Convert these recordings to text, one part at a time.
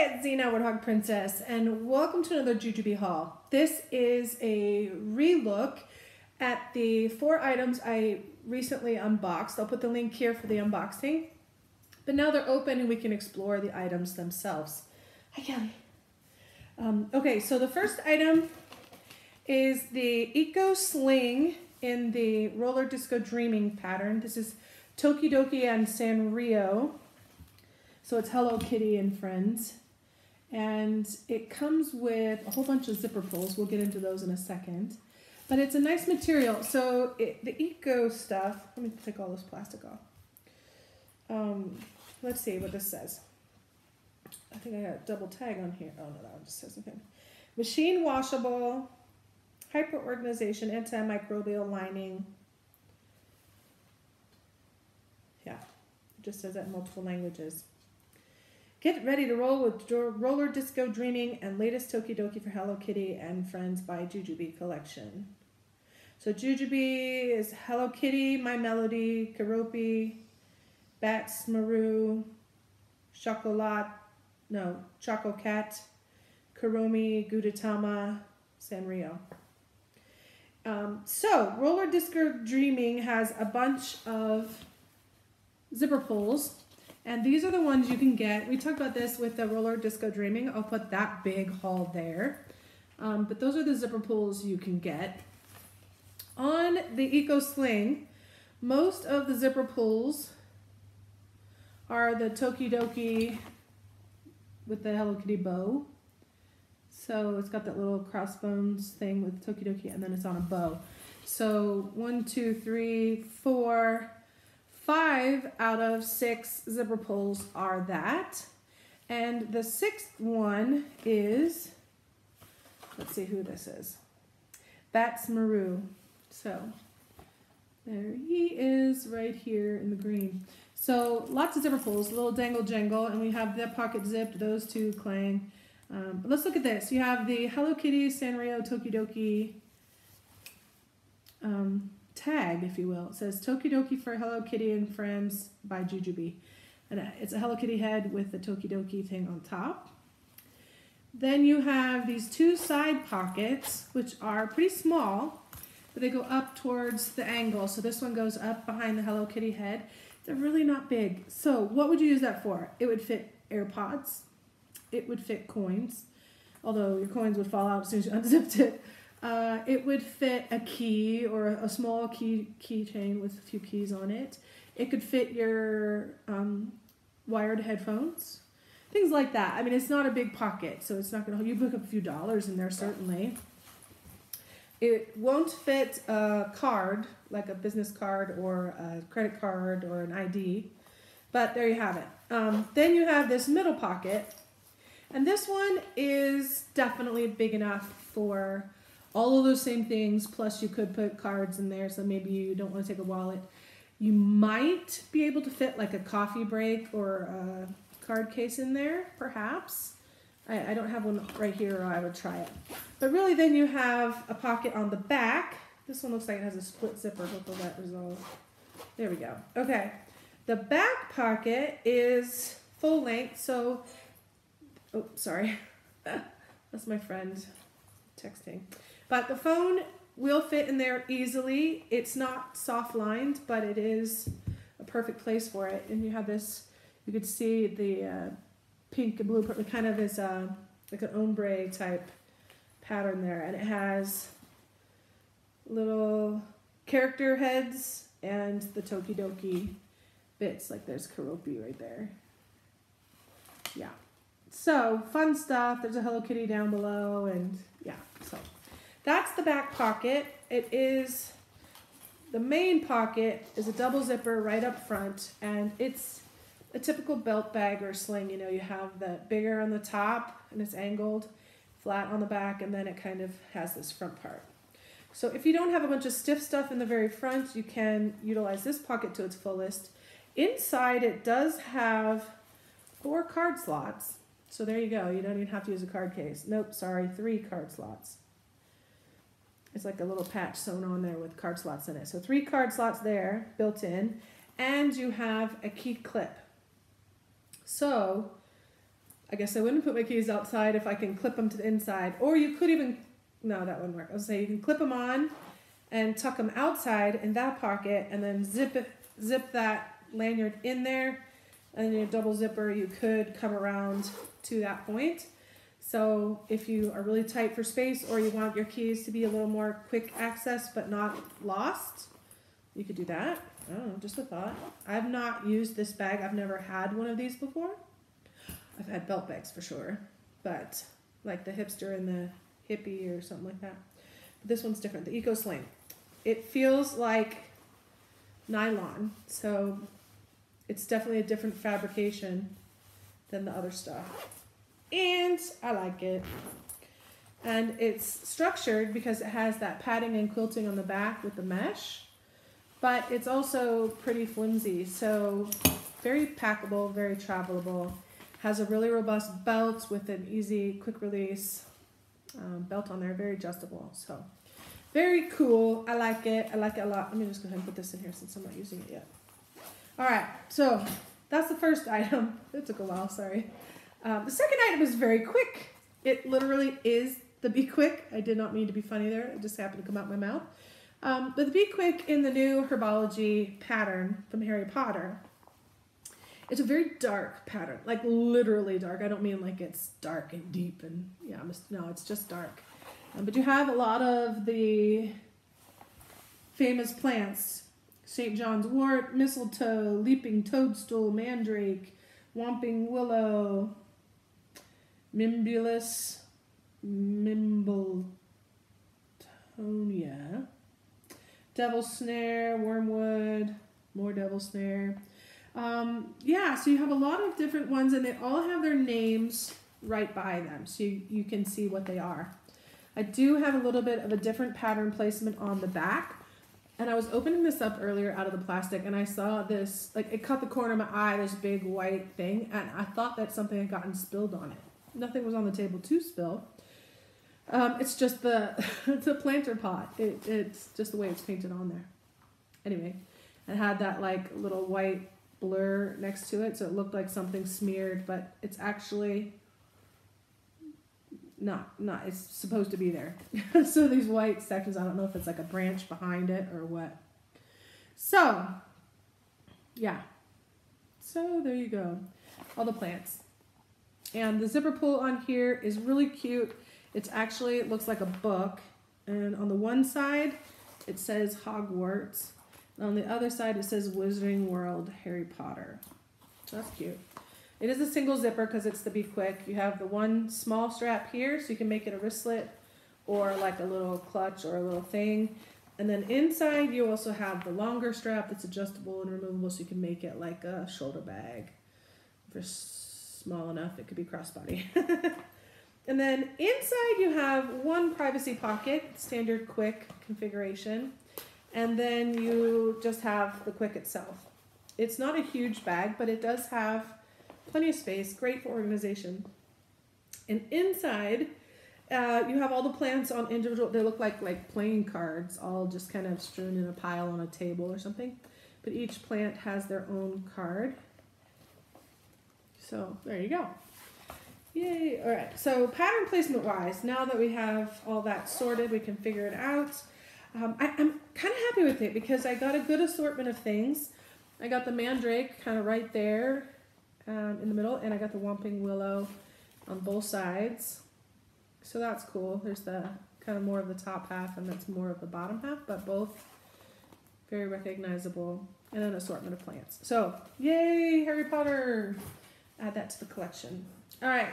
Hi, it's Xena Warthog Princess, and welcome to another Jujube haul. This is a relook at the four items I recently unboxed. I'll put the link here for the unboxing. But now they're open and we can explore the items themselves. Hi, Kelly. Um, okay, so the first item is the Eco Sling in the Roller Disco Dreaming pattern. This is Tokidoki and Sanrio. So it's Hello Kitty and Friends. And it comes with a whole bunch of zipper pulls. We'll get into those in a second. But it's a nice material. So it, the eco stuff, let me take all this plastic off. Um, let's see what this says. I think I got a double tag on here. Oh no, that one just says okay. Machine washable, hyper organization, antimicrobial lining. Yeah, it just says that in multiple languages. Get ready to roll with Roller Disco Dreaming and latest Tokidoki for Hello Kitty and Friends by Jujube Collection. So Jujube is Hello Kitty, My Melody, Keroppi, Badtz-Maru, Chocolat, no, Choco Cat, Kuromi, Gudetama, Sanrio. Um, so Roller Disco Dreaming has a bunch of zipper pulls and these are the ones you can get. We talked about this with the roller disco dreaming. I'll put that big haul there. Um, but those are the zipper pulls you can get. On the Eco Sling, most of the zipper pulls are the Tokidoki with the Hello Kitty bow. So it's got that little crossbones thing with Tokidoki and then it's on a bow. So one, two, three, four, Five out of six zipper pulls are that. And the sixth one is, let's see who this is. That's Maru. So there he is right here in the green. So lots of zipper pulls, little dangle jangle, and we have the pocket zipped, those two clang. Um, let's look at this. You have the Hello Kitty Sanrio Tokidoki um, tag, if you will. It says Tokidoki for Hello Kitty and Friends by Jujube. And uh, it's a Hello Kitty head with the Tokidoki thing on top. Then you have these two side pockets, which are pretty small, but they go up towards the angle. So this one goes up behind the Hello Kitty head. They're really not big. So what would you use that for? It would fit AirPods. It would fit coins, although your coins would fall out as soon as you unzipped it. Uh, it would fit a key or a, small key keychain with a few keys on it. It could fit your um, wired headphones, things like that. I mean, it's not a big pocket, so it's not going to. Hold you book up a few dollars in there certainly. It won't fit a card like a business card or a credit card or an ID, but there you have it. Um, then you have this middle pocket, and this one is definitely big enough for all of those same things plus you could put cards in there so maybe you don't want to take a wallet. You might be able to fit like a coffee break or a card case in there perhaps. I, I don't have one right here or I would try it. But really then you have a pocket on the back. This one looks like it has a split zipper hopefully that resolves. There we go. Okay. The back pocket is full length so oh sorry. That's my friend texting but the phone will fit in there easily. It's not soft lined, but it is a perfect place for it. And you have this, you could see the uh, pink and blue, it kind of is a, like an ombre type pattern there. And it has little character heads and the Tokidoki bits, like there's Keroppi right there. Yeah. So, fun stuff. There's a Hello Kitty down below, and yeah, so. That's the back pocket. It is, the main pocket is a double zipper right up front and it's a typical belt bag or sling. You know, you have the bigger on the top and it's angled, flat on the back, and then it kind of has this front part. So if you don't have a bunch of stiff stuff in the very front, you can utilize this pocket to its fullest. Inside it does have four card slots. So there you go. You don't even have to use a card case. Nope, sorry, three card slots. It's like a little patch sewn on there with card slots in it. So three card slots there built in, and you have a key clip. So I guess I wouldn't put my keys outside if I can clip them to the inside. Or you could even, no, that wouldn't work. I was say you can clip them on and tuck them outside in that pocket and then zip it, zip that lanyard in there. And your double zipper, you could come around to that point. So if you are really tight for space or you want your keys to be a little more quick access but not lost, you could do that. I don't know, just a thought. I've not used this bag. I've never had one of these before. I've had belt bags for sure, but like the hipster and the hippie or something like that. But this one's different. The Eco Sling. It feels like nylon, so it's definitely a different fabrication than the other stuff. And I like it. And it's structured because it has that padding and quilting on the back with the mesh, but it's also pretty flimsy. So very packable, very travelable. Has a really robust belt with an easy quick release um, belt on there, very adjustable. So very cool. I like it. I like it a lot. Let me just go ahead and put this in here since I'm not using it yet. All right, so that's the first item. It took a while, sorry. Um, the second item is very quick. It literally is the Be Quick. I did not mean to be funny there. It just happened to come out my mouth. Um, but the Be Quick in the new Herbology pattern from Harry Potter it's a very dark pattern, like literally dark. I don't mean like it's dark and deep and yeah, no, it's just dark. Um, but you have a lot of the famous plants St. John's wort, mistletoe, leaping toadstool, mandrake, whomping willow, mimbulus, mimbletonia, devil snare, wormwood, more devil snare, um, yeah, so you have a lot of different ones, and they all have their names right by them, so you, you can see what they are. I do have a little bit of a different pattern placement on the back. And I was opening this up earlier out of the plastic, and I saw this, like, it cut the corner of my eye, this big white thing, and I thought that something had gotten spilled on it. Nothing was on the table to spill. Um, it's just the the planter pot. It, it's just the way it's painted on there. Anyway, it had that like little white blur next to it, so it looked like something smeared, but it's actually not not it's supposed to be there. so these white sections, I don't know if it's like a branch behind it or what. So yeah. So there you go. All the plants. And the zipper pull on here is really cute. It's actually it looks like a book. And on the one side it says Hogwarts And on the other side, it says Wizarding World Harry Potter. So that's cute. It is a single zipper because it's the Be Quick. You have the one small strap here, so you can make it a wristlet or like a little clutch or a little thing. And then inside, you also have the longer strap that's adjustable and removable, so you can make it like a shoulder bag. It's small enough, it could be crossbody. and then inside, you have one privacy pocket, standard quick configuration and then you just have the quick itself. It's not a huge bag, but it does have plenty of space, great for organization. And inside, uh, you have all the plants on individual, they look like, like playing cards, all just kind of strewn in a pile on a table or something. But each plant has their own card. So there you go. Yay. All right. So pattern placement wise, now that we have all that sorted, we can figure it out. Um, I, am kind of happy with it because I got a good assortment of things. I got the mandrake kind of right there um, in the middle, and I got the whomping willow on both sides. So that's cool. There's the kind of more of the top half, and that's more of the bottom half, but both very recognizable, and an assortment of plants. So, yay, Harry Potter! Add that to the collection. All right,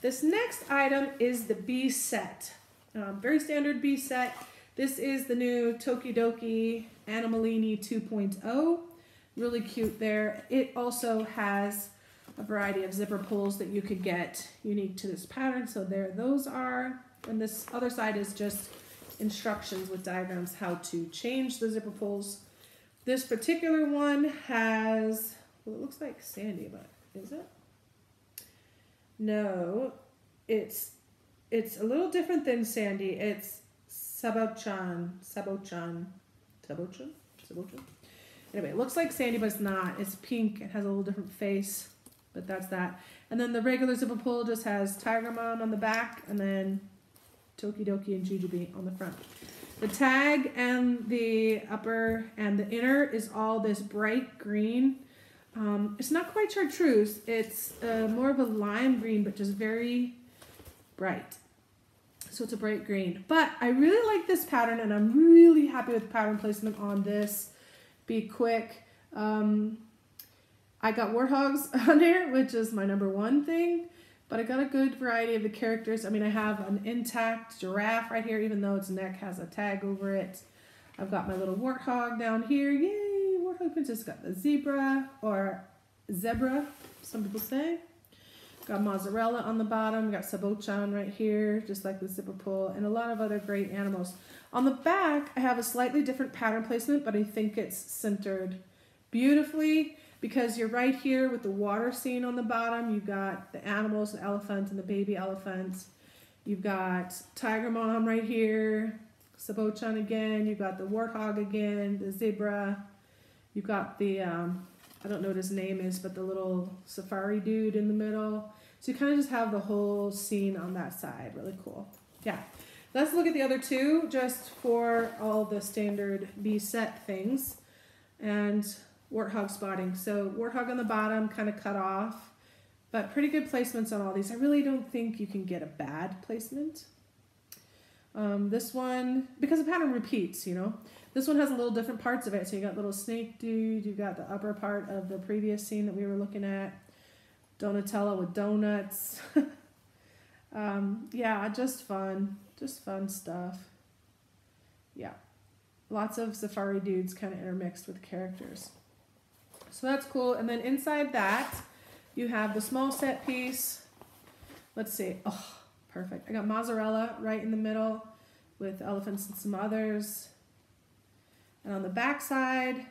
this next item is the Be Set. Um, very standard Be Set. This is the new Tokidoki Animalini 2.0. Really cute there. It also has a variety of zipper pulls that you could get unique to this pattern. So there those are. And this other side is just instructions with diagrams how to change the zipper pulls. This particular one has, well, it looks like Sandy, but is it? No, it's it's a little different than Sandy. It's Sabochan. Sabochan. Sabochan? Sabochan? Anyway, it looks like Sandy, but it's not. It's pink. It has a little different face. but that's that. And then the regular zipper pull just has Tiger Mom on the back and then Tokidoki and Jujube on the front. The tag and the upper and the inner is all this bright green. Um, it's not quite chartreuse. It's uh, more of a lime green, but just very bright. So it's a bright green. But I really like this pattern and I'm really happy with pattern placement on this. Be quick. Um, I got warthogs on there, which is my number one thing. But I got a good variety of the characters. I mean, I have an intact giraffe right here, even though its neck has a tag over it. I've got my little warthog down here. Yay! Warthog just got the zebra or zebra, some people say. Got mozzarella on the bottom. Got sabochan right here, just like the zipper pull, and a lot of other great animals. On the back, I have a slightly different pattern placement, but I think it's centered beautifully because you're right here with the water scene on the bottom. You've got the animals, the elephant and the baby elephant. You've got Tiger Mom right here, Sabochan again. You've got the warthog again, the zebra. You've got the, um, I don't know what his name is, but the little safari dude in the middle. So you kind of just have the whole scene on that side. Really cool. Yeah. Let's look at the other two just for all the standard Be Set things. And warthog spotting. So warthog on the bottom, kind of cut off, but pretty good placements on all these. I really don't think you can get a bad placement. Um, this one, because the pattern repeats, you know, this one has a little different parts of it. So you got little snake dude, you got the upper part of the previous scene that we were looking at, Donutella with donuts. um, yeah, just fun, just fun stuff. Yeah, lots of safari dudes kind of intermixed with characters. So that's cool. And then inside that, you have the small set piece. Let's see. Oh, perfect. I got mozzarella right in the middle with elephants and some others. And on the back side,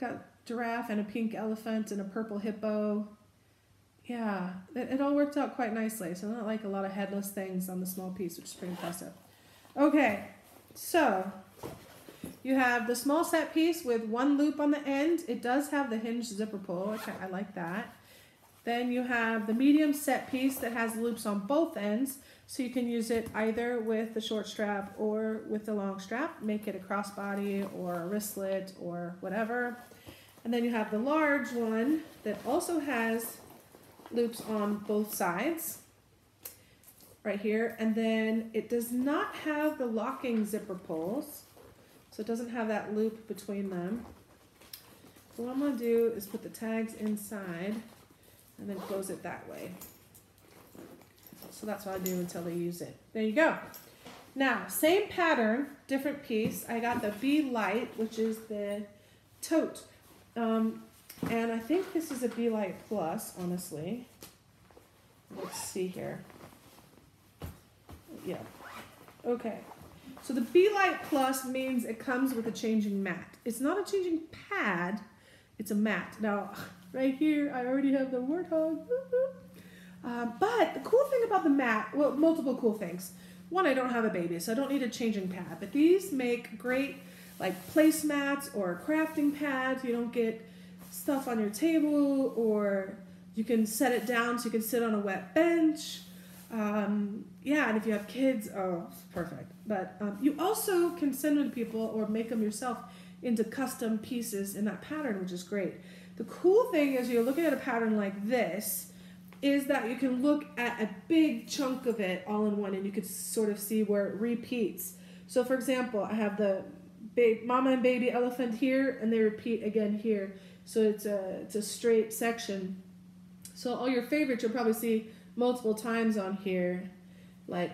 got giraffe and a pink elephant and a purple hippo. Yeah, it, it all worked out quite nicely. So not like a lot of headless things on the small piece, which is pretty impressive. Okay, so you have the small set piece with one loop on the end. It does have the hinge zipper pull. Okay, I like that. Then you have the medium set piece that has loops on both ends. So you can use it either with the short strap or with the long strap. Make it a crossbody or a wristlet or whatever. And then you have the large one that also has loops on both sides right here. And then it does not have the locking zipper pulls. So it doesn't have that loop between them. So what I'm going to do is put the tags inside and then close it that way. So that's what I do until they use it. There you go. Now, same pattern, different piece. I got the Be Light, which is the tote. Um, and I think this is a Light Plus, honestly. Let's see here. Yeah. Okay. So the Be Light Plus means it comes with a changing mat. It's not a changing pad, it's a mat. Now, right here, I already have the warthog. Uh, but the cool thing about the mat, well, multiple cool things. One, I don't have a baby, so I don't need a changing pad. But these make great like placemats or crafting pads. You don't get stuff on your table, or you can set it down so you can sit on a wet bench. Um, yeah, and if you have kids, oh, perfect. But um, you also can send them to people or make them yourself into custom pieces in that pattern, which is great. The cool thing is you're looking at a pattern like this, is that you can look at a big chunk of it all in one and you can sort of see where it repeats. So for example, I have the big mama and baby elephant here and they repeat again here. So it's a, it's a straight section. So all your favorites you'll probably see multiple times on here. Like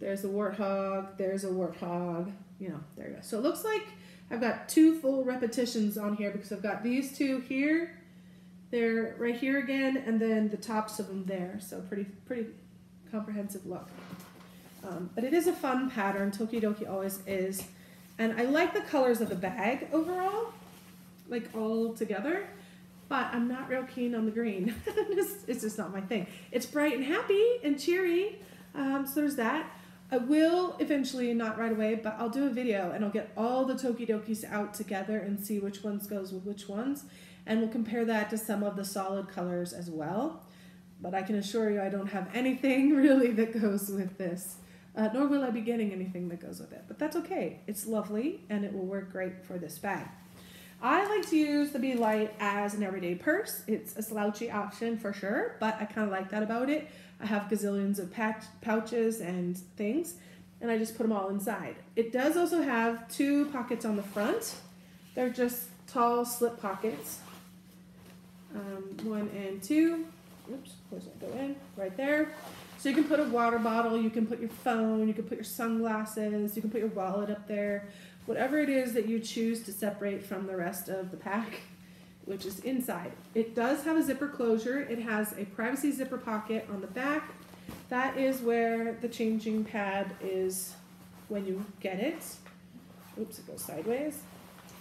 there's a warthog, there's a warthog, you know, there you go. So it looks like I've got two full repetitions on here because I've got these two here, they're right here again, and then the tops of them there. So pretty, pretty comprehensive look. Um, but it is a fun pattern, Tokidoki always is. And I like the colors of the bag overall, like all together but I'm not real keen on the green. it's just not my thing. It's bright and happy and cheery, um, so there's that. I will eventually, not right away, but I'll do a video and I'll get all the Tokidokis out together and see which ones goes with which ones. and we'll compare that to some of the solid colors as well. But I can assure you I don't have anything really that goes with this. Uh, nor will I be getting anything that goes with it. But that's okay. It's lovely and it will work great for this bag. I like to use the Be Light as an everyday purse. It's a slouchy option for sure, but I kind of like that about it. I have gazillions of patch, pouches and things, and I just put them all inside. It does also have two pockets on the front. They're just tall slip pockets, um, one and two. Oops, where's that go in? Right there. So you can put a water bottle, you can put your phone, you can put your sunglasses, you can put your wallet up there whatever it is that you choose to separate from the rest of the pack, which is inside. It does have a zipper closure. It has a privacy zipper pocket on the back. That is where the changing pad is when you get it. Oops, it goes sideways.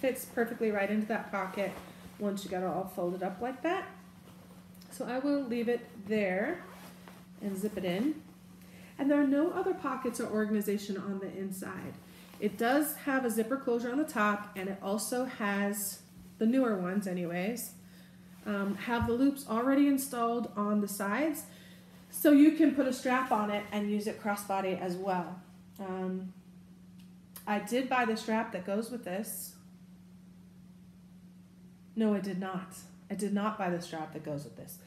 Fits perfectly right into that pocket once you got it all folded up like that. So I will leave it there and zip it in. And there are no other pockets or organization on the inside. It does have a zipper closure on the top, and it also has the newer ones, anyways. Um, have the loops already installed on the sides, so you can put a strap on it and use it crossbody as well. Um, I did buy the strap that goes with this. No, I did not. I did not buy the strap that goes with this.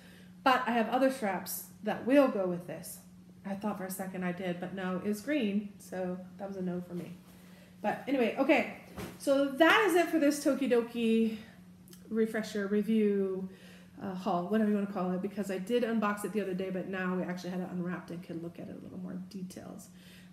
But I have other straps that will go with this. I thought for a second I did, but no, it's green, so that was a no for me. But anyway, okay. So that is it for this Tokidoki refresher review uh, haul, whatever you want to call it, because I did unbox it the other day, but now we actually had it unwrapped and could look at it a little more details.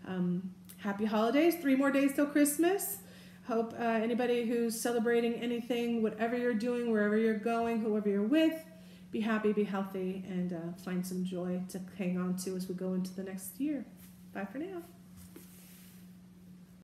Um, happy holidays! Three more days till Christmas. Hope uh, anybody who's celebrating anything, whatever you're doing, wherever you're going, whoever you're with, be happy, be healthy, and uh, find some joy to hang on to as we go into the next year. Bye for now.